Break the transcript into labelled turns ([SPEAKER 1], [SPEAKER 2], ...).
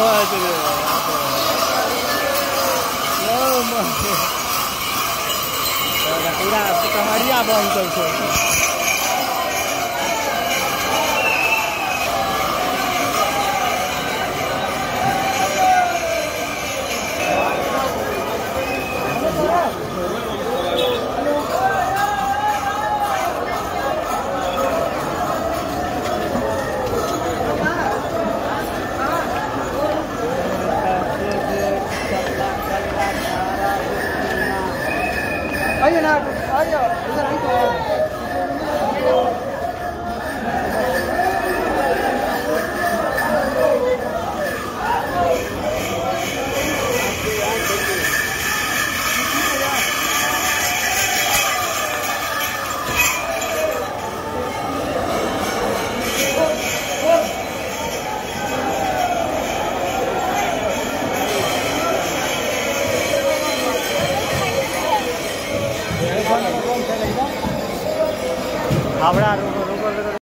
[SPEAKER 1] noite, Não, mano. Agora, fica Maria bom, então, hay una, hay una, Howrah road